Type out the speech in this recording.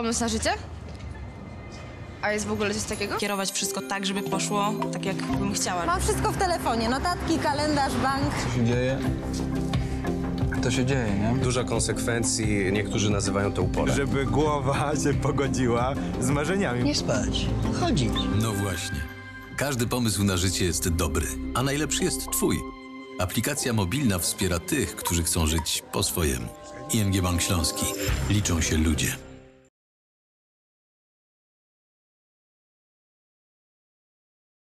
pomysł na życie? A jest w ogóle coś takiego? Kierować wszystko tak, żeby poszło tak, jak bym chciała. Mam wszystko w telefonie. Notatki, kalendarz, bank. Co się dzieje? To się dzieje, nie? Dużo konsekwencji, niektórzy nazywają to uporem. Żeby głowa się pogodziła z marzeniami. Nie spać, chodzić. No właśnie. Każdy pomysł na życie jest dobry, a najlepszy jest Twój. Aplikacja mobilna wspiera tych, którzy chcą żyć po swojemu. ING Bank Śląski. Liczą się ludzie.